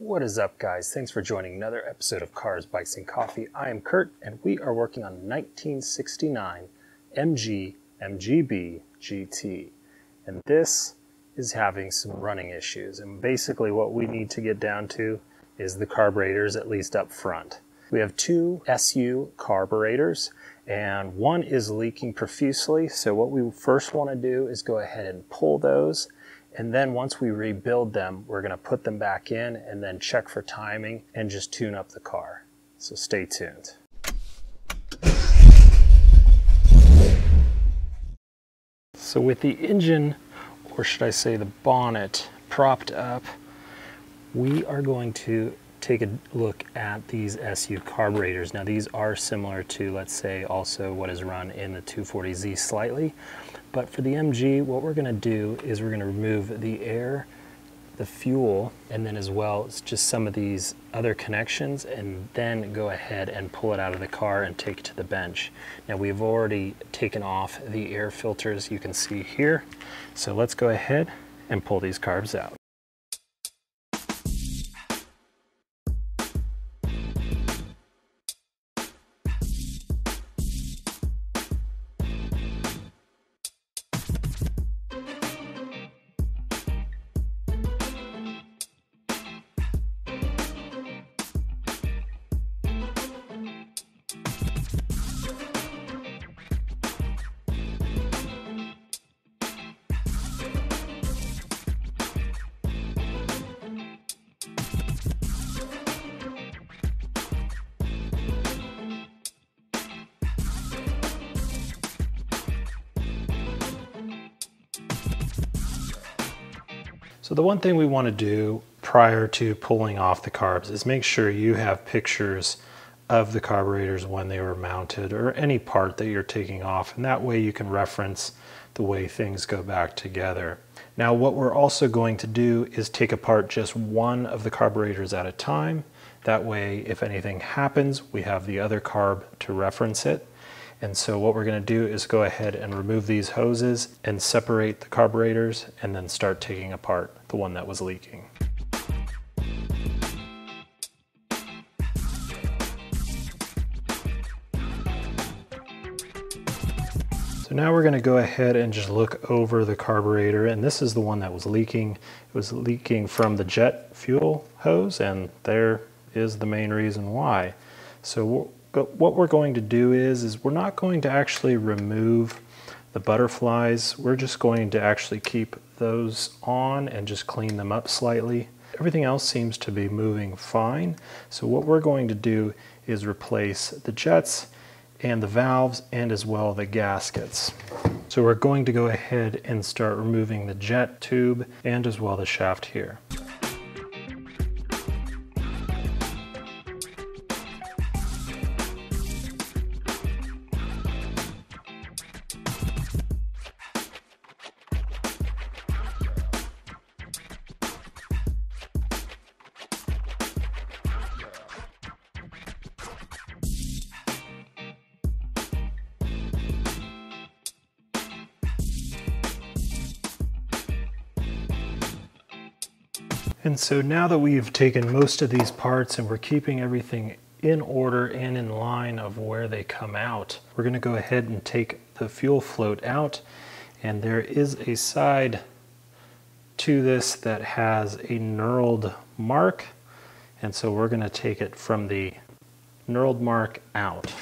What is up, guys? Thanks for joining another episode of Cars, Bikes, and Coffee. I am Kurt, and we are working on 1969 MG MGB GT. And this is having some running issues. And basically, what we need to get down to is the carburetors, at least up front. We have two SU carburetors, and one is leaking profusely. So, what we first want to do is go ahead and pull those and then once we rebuild them, we're going to put them back in and then check for timing and just tune up the car. So stay tuned. So with the engine, or should I say the bonnet, propped up, we are going to take a look at these SU carburetors. Now these are similar to, let's say, also what is run in the 240Z slightly, but for the MG, what we're gonna do is we're gonna remove the air, the fuel, and then as well as just some of these other connections and then go ahead and pull it out of the car and take it to the bench. Now we've already taken off the air filters you can see here. So let's go ahead and pull these carbs out. So the one thing we want to do prior to pulling off the carbs is make sure you have pictures of the carburetors when they were mounted or any part that you're taking off and that way you can reference the way things go back together. Now what we're also going to do is take apart just one of the carburetors at a time. That way if anything happens we have the other carb to reference it. And so what we're gonna do is go ahead and remove these hoses and separate the carburetors and then start taking apart the one that was leaking. So now we're gonna go ahead and just look over the carburetor and this is the one that was leaking. It was leaking from the jet fuel hose and there is the main reason why. So what we're going to do is, is we're not going to actually remove the butterflies. We're just going to actually keep those on and just clean them up slightly. Everything else seems to be moving fine. So what we're going to do is replace the jets and the valves and as well the gaskets. So we're going to go ahead and start removing the jet tube and as well the shaft here. And so now that we've taken most of these parts and we're keeping everything in order and in line of where they come out, we're gonna go ahead and take the fuel float out and there is a side to this that has a knurled mark and so we're gonna take it from the knurled mark out.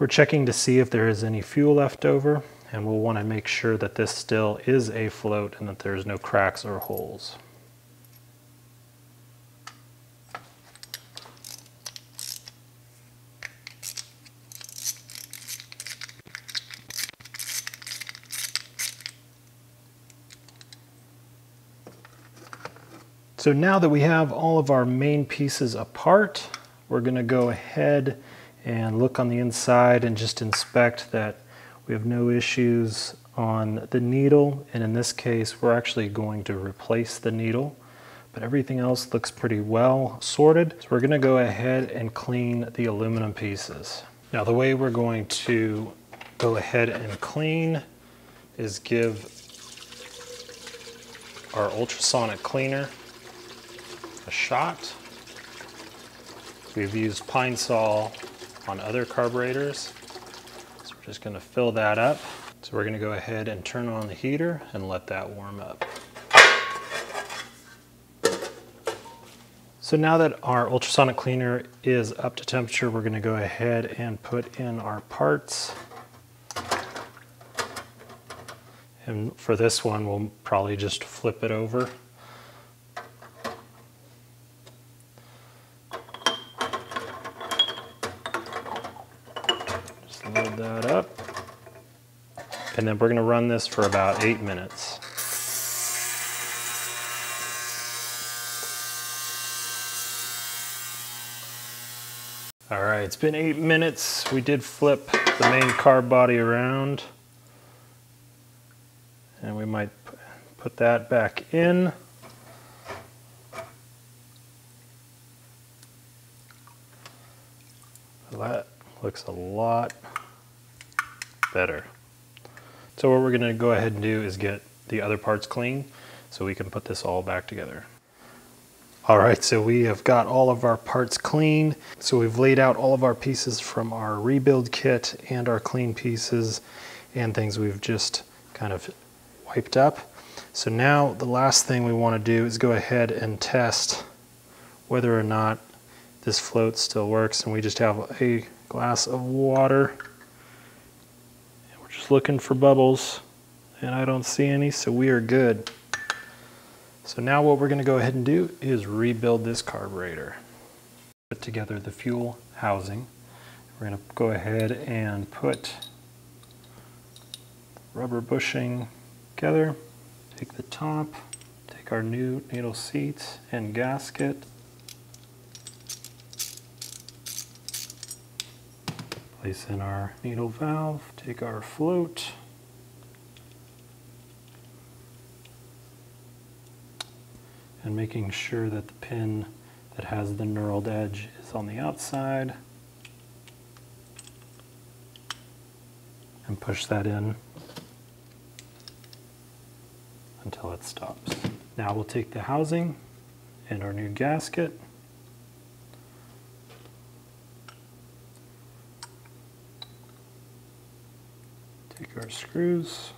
We're checking to see if there is any fuel left over and we'll want to make sure that this still is a float and that there's no cracks or holes. So now that we have all of our main pieces apart, we're going to go ahead and look on the inside and just inspect that we have no issues on the needle. And in this case we're actually going to replace the needle but everything else looks pretty well sorted. So we're going to go ahead and clean the aluminum pieces. Now the way we're going to go ahead and clean is give our ultrasonic cleaner a shot. We've used Pine Sol on other carburetors. So we're just gonna fill that up. So we're gonna go ahead and turn on the heater and let that warm up. So now that our ultrasonic cleaner is up to temperature, we're gonna go ahead and put in our parts. And for this one, we'll probably just flip it over. Just load that up. And then we're gonna run this for about eight minutes. All right, it's been eight minutes. We did flip the main carb body around. And we might put that back in. That looks a lot better. So what we're gonna go ahead and do is get the other parts clean so we can put this all back together. All right, so we have got all of our parts clean. So we've laid out all of our pieces from our rebuild kit and our clean pieces and things we've just kind of wiped up. So now the last thing we want to do is go ahead and test whether or not this float still works. And we just have a glass of water. Looking for bubbles and I don't see any, so we are good. So now what we're going to go ahead and do is rebuild this carburetor. Put together the fuel housing. We're going to go ahead and put rubber bushing together. Take the top, take our new needle seat and gasket. Place in our needle valve, take our float, and making sure that the pin that has the knurled edge is on the outside. And push that in until it stops. Now we'll take the housing and our new gasket take our screws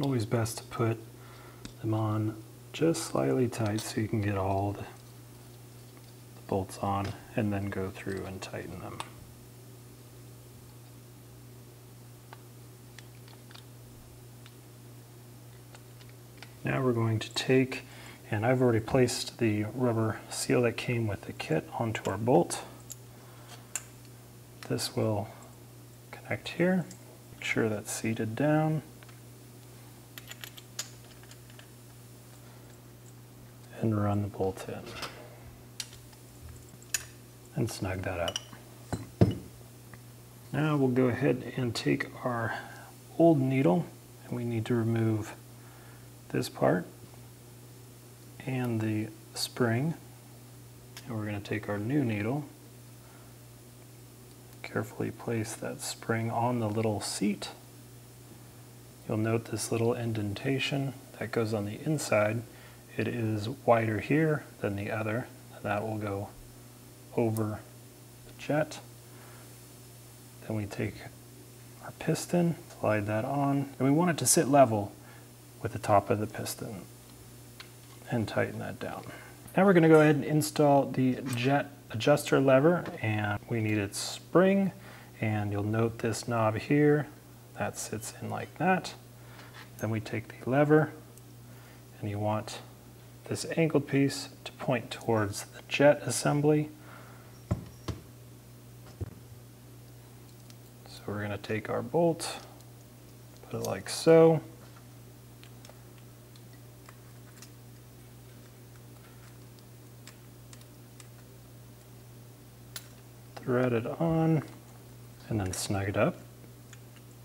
always best to put them on just slightly tight so you can get all the, the bolts on and then go through and tighten them. Now we're going to take, and I've already placed the rubber seal that came with the kit onto our bolt. This will connect here, make sure that's seated down. and run the bolt in. And snug that up. Now we'll go ahead and take our old needle and we need to remove this part and the spring. And we're going to take our new needle, carefully place that spring on the little seat. You'll note this little indentation that goes on the inside it is wider here than the other, and that will go over the jet. Then we take our piston, slide that on, and we want it to sit level with the top of the piston and tighten that down. Now we're going to go ahead and install the jet adjuster lever and we need its spring and you'll note this knob here that sits in like that. Then we take the lever and you want this angled piece to point towards the jet assembly. So we're going to take our bolt, put it like so. Thread it on and then snug it up.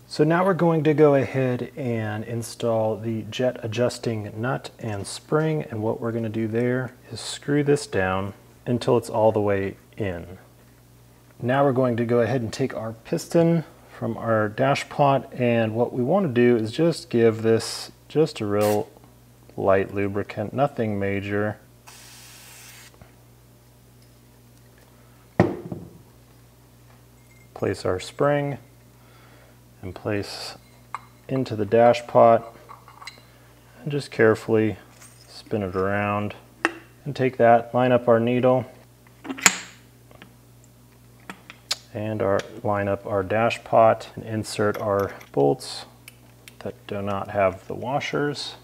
So now we're going to go ahead and install the jet adjusting nut and spring and what we're going to do there is screw this down until it's all the way in. Now we're going to go ahead and take our piston from our dash pot and what we want to do is just give this just a real light lubricant, nothing major. Place our spring and place into the dash pot and just carefully spin it around and take that, line up our needle and our line up our dash pot and insert our bolts that do not have the washers.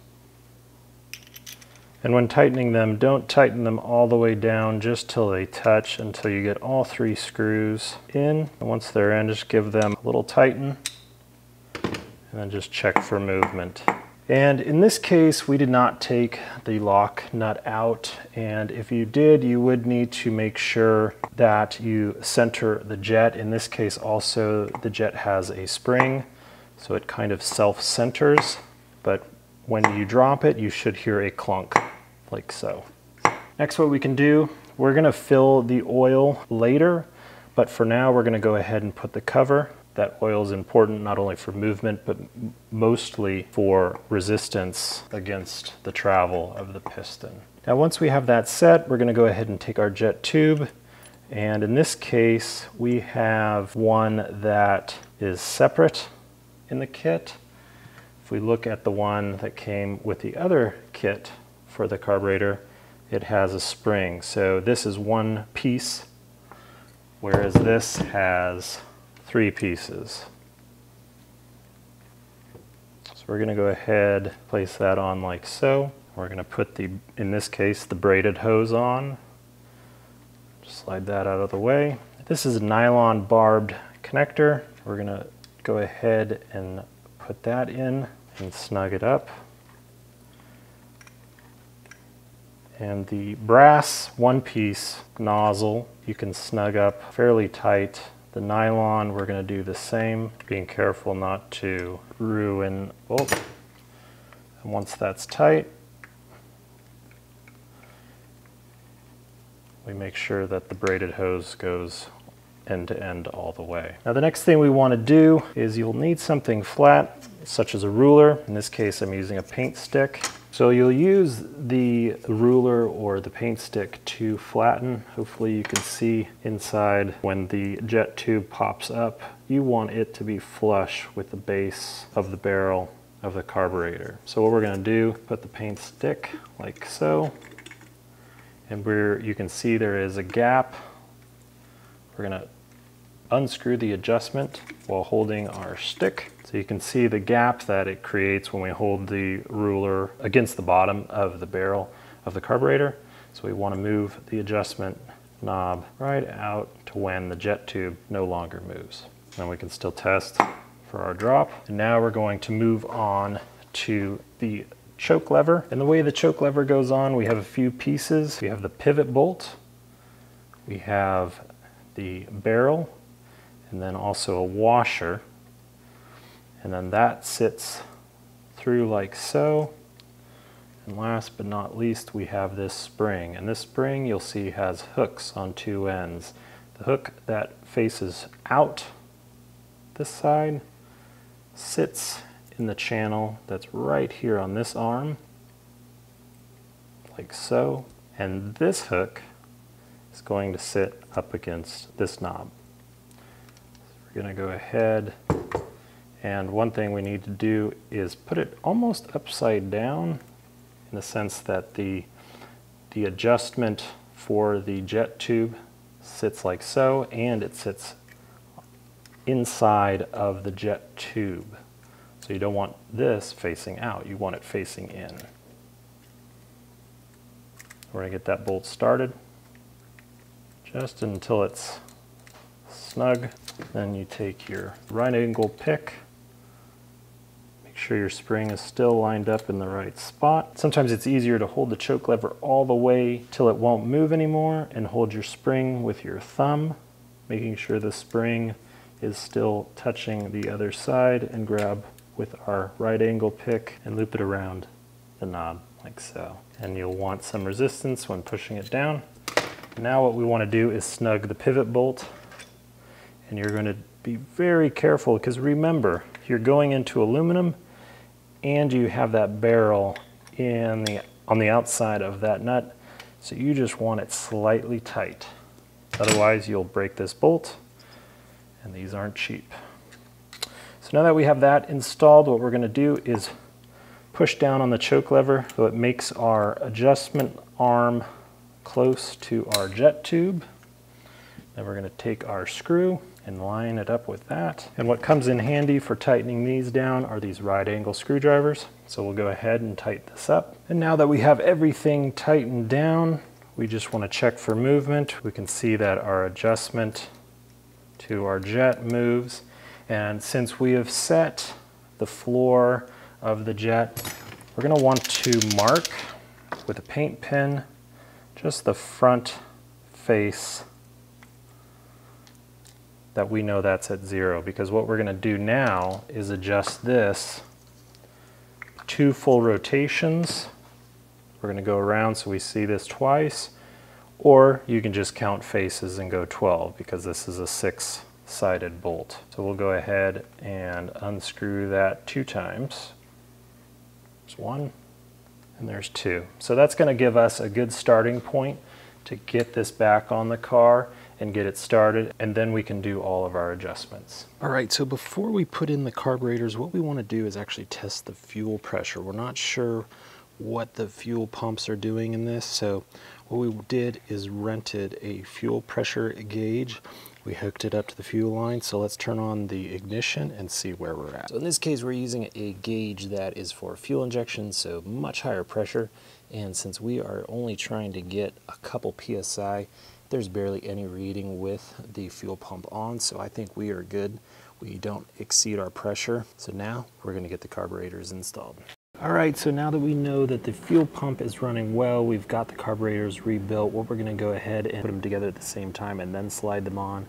And when tightening them, don't tighten them all the way down just till they touch until you get all three screws in. And once they're in, just give them a little tighten and then just check for movement. And in this case, we did not take the lock nut out. And if you did, you would need to make sure that you center the jet. In this case, also the jet has a spring, so it kind of self-centers. But when you drop it, you should hear a clunk like so. Next, what we can do, we're gonna fill the oil later, but for now, we're gonna go ahead and put the cover. That oil is important not only for movement, but mostly for resistance against the travel of the piston. Now, once we have that set, we're gonna go ahead and take our jet tube, and in this case, we have one that is separate in the kit. If we look at the one that came with the other kit, for the carburetor, it has a spring. So this is one piece, whereas this has three pieces. So we're gonna go ahead, place that on like so. We're gonna put the, in this case, the braided hose on. Just slide that out of the way. This is a nylon barbed connector. We're gonna go ahead and put that in and snug it up. And the brass one-piece nozzle you can snug up fairly tight. The nylon, we're going to do the same, being careful not to ruin, oh, and once that's tight, we make sure that the braided hose goes end to end all the way. Now the next thing we want to do is you'll need something flat, such as a ruler. In this case, I'm using a paint stick. So you'll use the ruler or the paint stick to flatten. Hopefully you can see inside when the jet tube pops up, you want it to be flush with the base of the barrel of the carburetor. So what we're gonna do, put the paint stick like so, and where you can see there is a gap. We're gonna unscrew the adjustment while holding our stick. So you can see the gap that it creates when we hold the ruler against the bottom of the barrel of the carburetor. So we want to move the adjustment knob right out to when the jet tube no longer moves. Then we can still test for our drop. And now we're going to move on to the choke lever. And the way the choke lever goes on, we have a few pieces. We have the pivot bolt, we have the barrel, and then also a washer. And then that sits through like so. And last but not least, we have this spring. And this spring you'll see has hooks on two ends. The hook that faces out this side sits in the channel that's right here on this arm, like so. And this hook is going to sit up against this knob. Going to go ahead and one thing we need to do is put it almost upside down in the sense that the, the adjustment for the jet tube sits like so and it sits inside of the jet tube. So you don't want this facing out, you want it facing in. We're going to get that bolt started just until it's snug. Then you take your right angle pick, make sure your spring is still lined up in the right spot. Sometimes it's easier to hold the choke lever all the way till it won't move anymore and hold your spring with your thumb, making sure the spring is still touching the other side and grab with our right angle pick and loop it around the knob like so. And you'll want some resistance when pushing it down. Now what we want to do is snug the pivot bolt and you're going to be very careful because remember, you're going into aluminum and you have that barrel in the, on the outside of that nut. So you just want it slightly tight. Otherwise you'll break this bolt and these aren't cheap. So now that we have that installed, what we're gonna do is push down on the choke lever so it makes our adjustment arm close to our jet tube. Then we're gonna take our screw and line it up with that. And what comes in handy for tightening these down are these right angle screwdrivers. So we'll go ahead and tighten this up. And now that we have everything tightened down, we just wanna check for movement. We can see that our adjustment to our jet moves. And since we have set the floor of the jet, we're gonna want to mark with a paint pen just the front face that we know that's at zero because what we're going to do now is adjust this two full rotations. We're going to go around so we see this twice or you can just count faces and go 12 because this is a six sided bolt. So we'll go ahead and unscrew that two times. There's one and there's two. So that's going to give us a good starting point to get this back on the car and get it started and then we can do all of our adjustments. All right, so before we put in the carburetors, what we want to do is actually test the fuel pressure. We're not sure what the fuel pumps are doing in this, so what we did is rented a fuel pressure gauge. We hooked it up to the fuel line, so let's turn on the ignition and see where we're at. So in this case, we're using a gauge that is for fuel injection, so much higher pressure. And since we are only trying to get a couple PSI, there's barely any reading with the fuel pump on, so I think we are good. We don't exceed our pressure. So now we're gonna get the carburetors installed. All right, so now that we know that the fuel pump is running well, we've got the carburetors rebuilt, what we're gonna go ahead and put them together at the same time and then slide them on.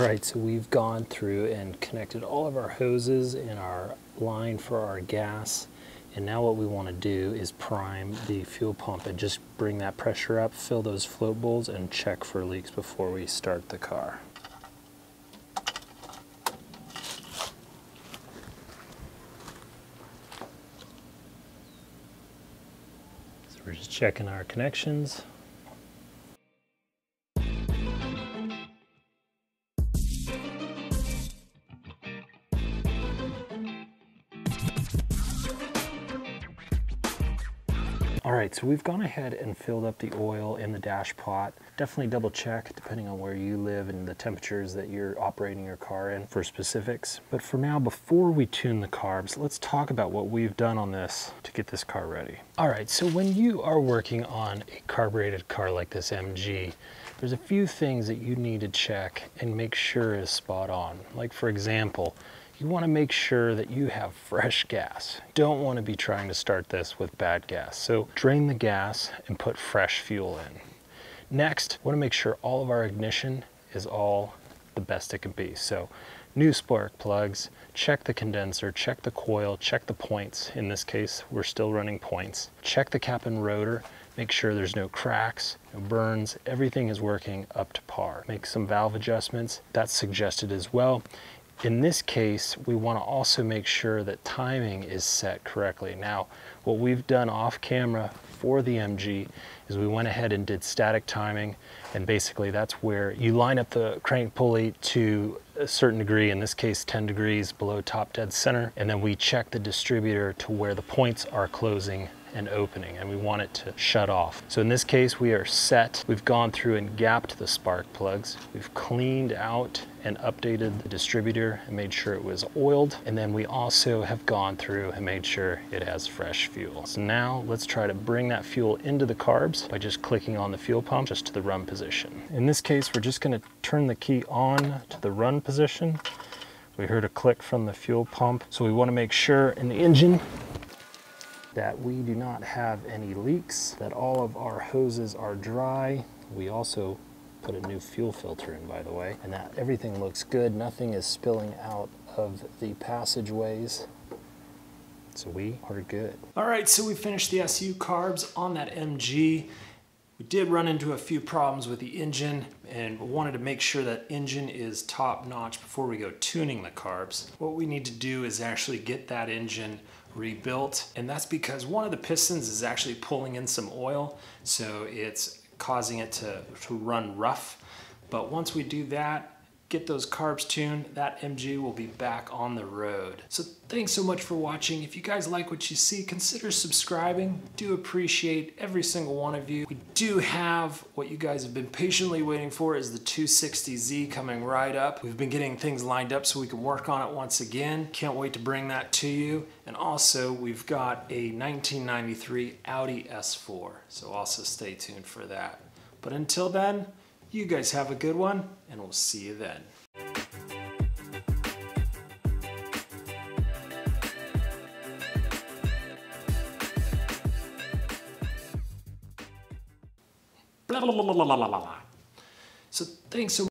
Right, so we've gone through and connected all of our hoses in our line for our gas. And now what we want to do is prime the fuel pump and just bring that pressure up, fill those float bowls, and check for leaks before we start the car. So we're just checking our connections. All right, so we've gone ahead and filled up the oil in the dash pot. Definitely double check depending on where you live and the temperatures that you're operating your car in for specifics. But for now, before we tune the carbs, let's talk about what we've done on this to get this car ready. All right, so when you are working on a carbureted car like this MG, there's a few things that you need to check and make sure is spot on. Like for example, you want to make sure that you have fresh gas. Don't want to be trying to start this with bad gas. So drain the gas and put fresh fuel in. Next, want to make sure all of our ignition is all the best it can be. So new spark plugs, check the condenser, check the coil, check the points. In this case, we're still running points. Check the cap and rotor, make sure there's no cracks, no burns, everything is working up to par. Make some valve adjustments, that's suggested as well. In this case, we want to also make sure that timing is set correctly. Now, what we've done off camera for the MG is we went ahead and did static timing and basically that's where you line up the crank pulley to a certain degree, in this case 10 degrees below top dead center, and then we check the distributor to where the points are closing and opening and we want it to shut off. So in this case we are set. We've gone through and gapped the spark plugs. We've cleaned out and updated the distributor and made sure it was oiled. And then we also have gone through and made sure it has fresh fuel. So now let's try to bring that fuel into the carbs by just clicking on the fuel pump just to the run position. In this case, we're just gonna turn the key on to the run position. We heard a click from the fuel pump. So we wanna make sure in the engine that we do not have any leaks, that all of our hoses are dry. We also put a new fuel filter in, by the way, and that everything looks good. Nothing is spilling out of the passageways. So we are good. All right, so we finished the SU carbs on that MG. We did run into a few problems with the engine and wanted to make sure that engine is top notch before we go tuning the carbs. What we need to do is actually get that engine rebuilt and that's because one of the pistons is actually pulling in some oil so it's causing it to, to run rough. But once we do that, get those carbs tuned, that MG will be back on the road. So thanks so much for watching. If you guys like what you see, consider subscribing. Do appreciate every single one of you. We do have what you guys have been patiently waiting for is the 260Z coming right up. We've been getting things lined up so we can work on it once again. Can't wait to bring that to you. And also we've got a 1993 Audi S4. So also stay tuned for that. But until then, you guys have a good one, and we'll see you then. Blah, blah, blah. So thanks so